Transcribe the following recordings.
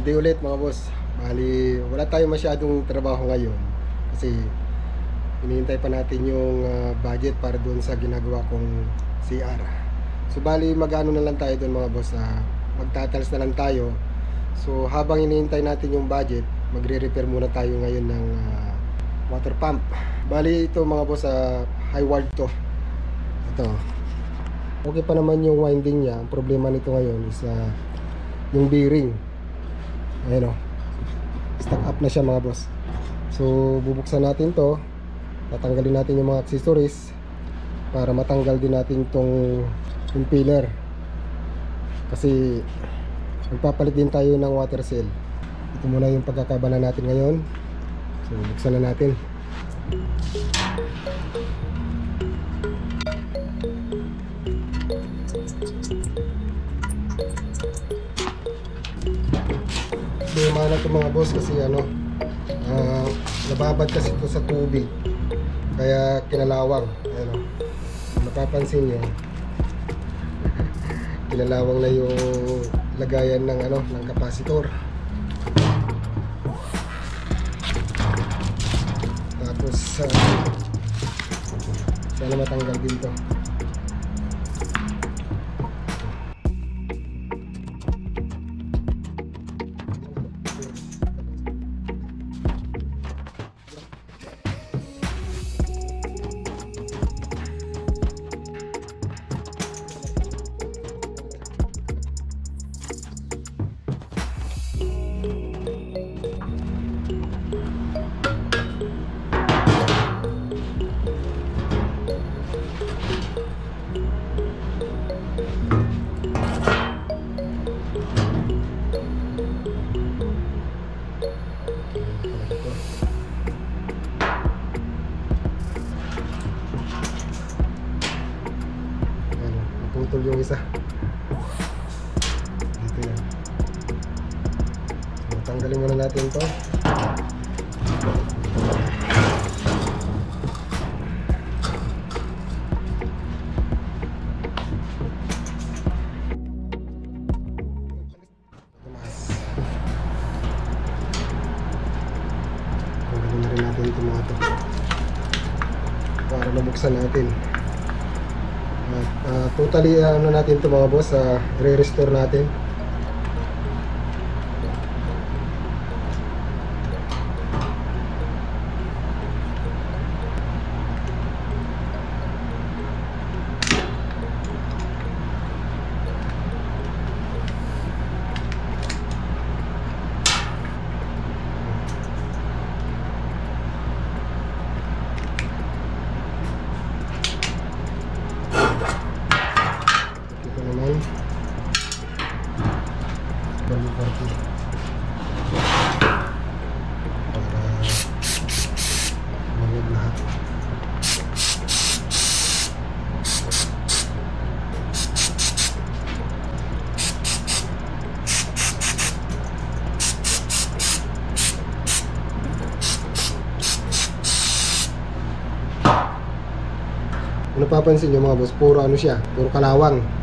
Good day ulit mga boss. Bali, wala tayong masyadong trabaho ngayon kasi hinihintay pa natin yung ah, budget para doon sa ginagawa kong CR. So bali, magano na lang tayo doon mga boss. ah, magtatals na lang tayo. So habang hinihintay natin yung budget, magre-repair muna tayo ngayon ng ah, water pump. Bali, ito mga boss, ah, high ward to. Ito. Okay pa naman yung winding niya. Ang problema nito ngayon is ah, yung bearing. Ayan o. Stuck up na siya mga boss. So, bubuksan natin to. Tatanggalin natin yung mga accessories para matanggal din natin tong impeller. Kasi magpapalit din tayo ng water cell. Ito muna yung pagkakabala natin ngayon. So, buksan na natin. Luma na ito mga boss kasi ano ah, nababad kasi ito sa tubig. Kaya kinalawang ano napapansin nyo kinalawang na yung lagayan ng ano ng kapasitor. Tapos ah, sana matanggal din to naputol yung isa. Dito yan. So, tanggalin muna natin to. Tanggalin na rin natin itong mga to. Para mabuksan natin. At, ah, totally ano natin ito mga boss, ah, re-restore natin. Kung napapansin nyo mga boss, puro ano siya, puro kalawang.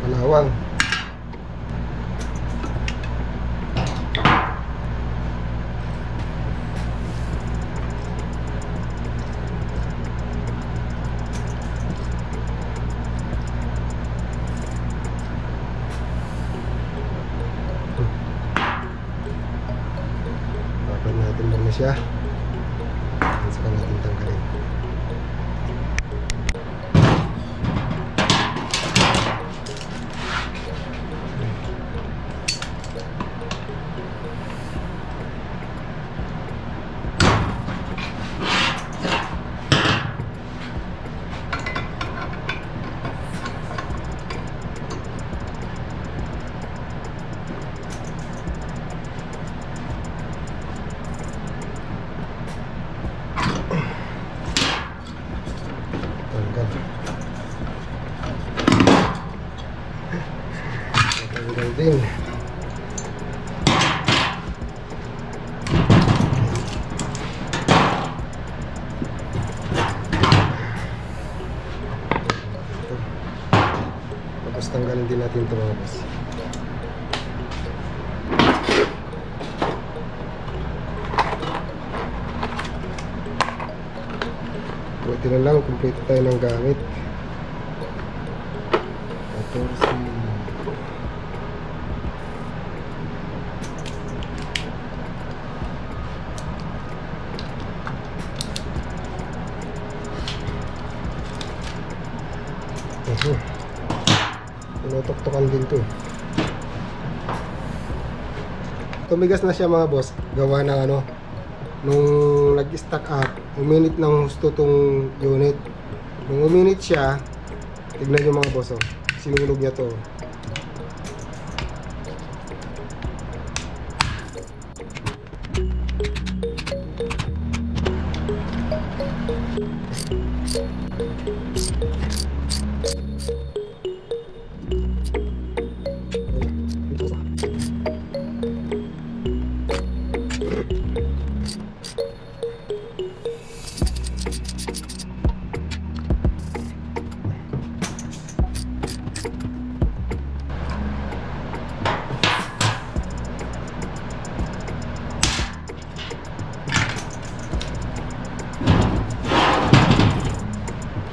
Kalawang. Tanggalin din natin ito mga boss. Buti na lang, kumpleto tayo ng gamit. 14. Tinutoktokan din to. Tumigas na siya mga boss. Gawa ng ano. Nung nag-stack up, uminit ng husto tong unit. Nung uminit siya, tignan nyo mga boss oh. Sinunog niya to.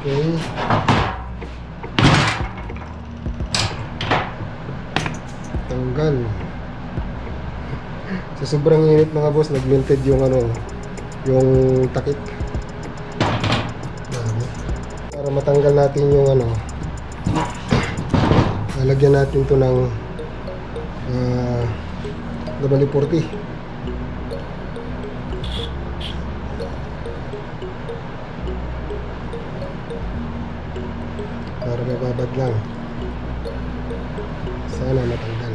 Okay. Tanggal. Sa sobrang init mga boss, nag-melted yung ano, yung takip. Para matanggal natin yung ano, lalagyan natin to ng uh, W40. Para mababad lang. Sana matanggal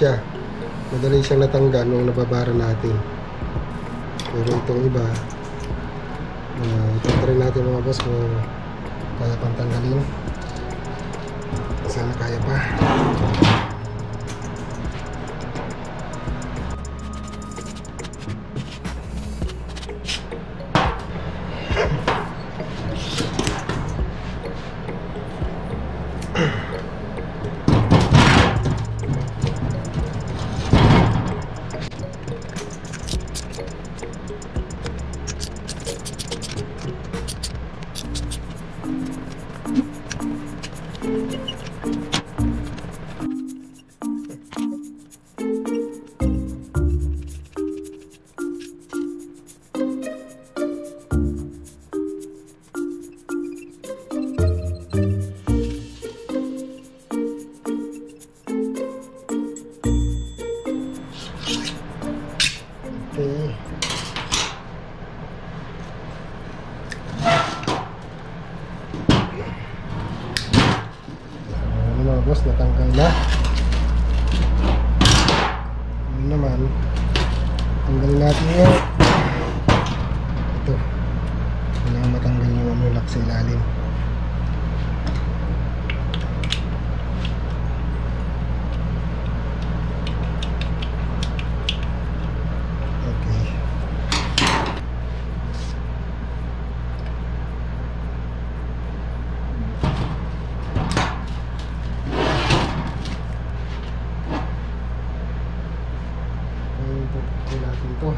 siya. Madali siyang natanggal nung nababara natin. Pero itong iba uh, ito natin mga boss kung kaya pang tanggalin. Sana kaya pa okay ano mga boss natanggal na ano naman tanggalin natin yung ito kailangan matanggal yung ano lock sa ilalim okay Ngayon pupukin natin to.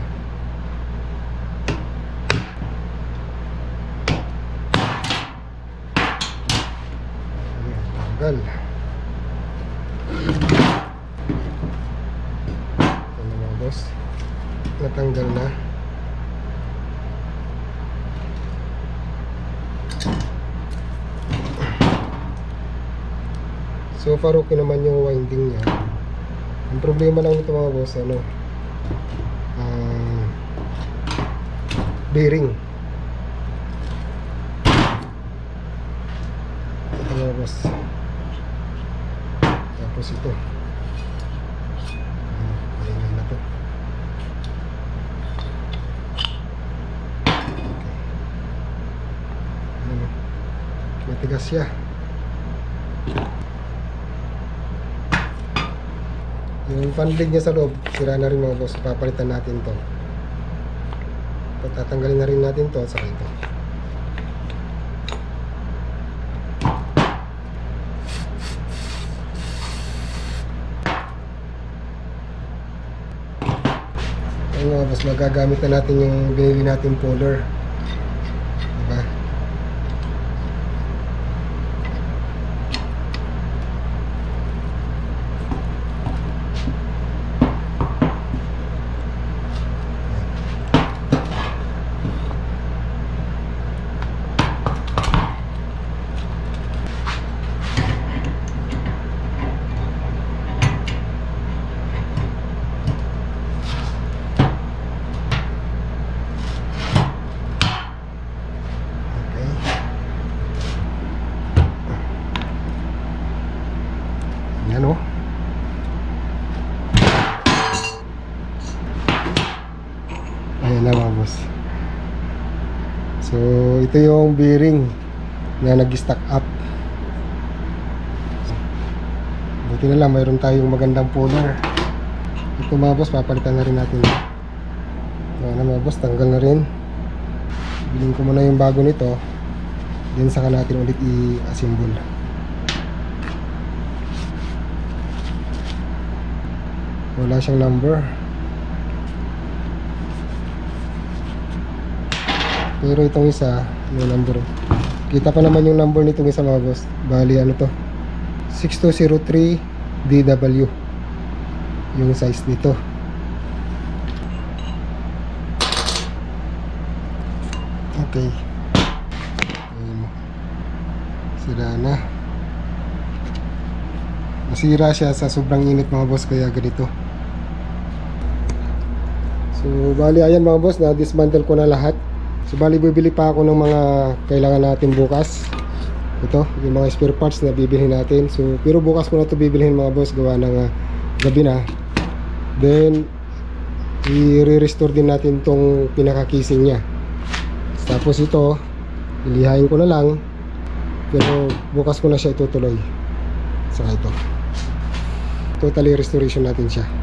Tanggal. Ito na mga boss. natanggal na. So far okay naman yung winding niya. Ang problema lang nito mga boss, ano, ah, bearing. Ito mga boss. Tapos ito. Ah, Ayan na. Ano, matigas siya. Yung fanblade niya sa loob, sira na rin mga boss. Papalitan natin to. Tatanggalin na rin natin to at saka ito. Ayun mga boss, magagamit na natin yung binili natin puller. Diba? Okay. Yan o. Ayan na mga boss. So, ito yung bearing na nag-stack up. Buti na lang, mayroon tayong magandang puller. Ito mga boss, papalitan na rin natin. Ayan na mga boss, tanggal na rin. Bilhin ko muna yung bago nito. Then saka natin ulit i-assemble. Wala siyang number. Pero itong isa, may number. Kita pa naman yung number nitong isa mga boss. Bali ano to? 6203 DW. Yung size nito. Okay. Ayun mo. Sira na. Nasira siya sa sobrang init mga boss kaya ganito. So bali ayan mga boss na dismantle ko na lahat. So bali bibili pa ako ng mga kailangan natin bukas. Ito, yung mga spare parts na bibilhin natin. So pero bukas ko na to bibilhin mga boss gawa ng ah, gabi na. Then i-restore din natin tong pinaka-casing niya. Tapos ito, ilihain ko na lang. Pero bukas ko na siya itutuloy. Saka ito. Totally restoration natin siya.